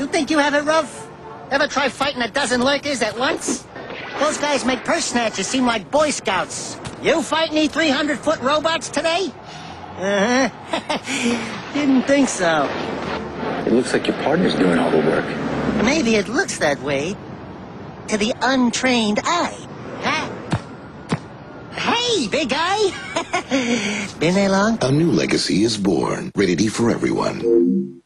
You think you have it rough? Ever try fighting a dozen lurkers at once? Those guys make purse snatchers seem like Boy Scouts. You fighting any 300-foot robots today? Uh-huh. Didn't think so. It looks like your partner's doing all the work. Maybe it looks that way to the untrained eye. Huh? Hey, big guy! Been there long? A new legacy is born, ready for everyone.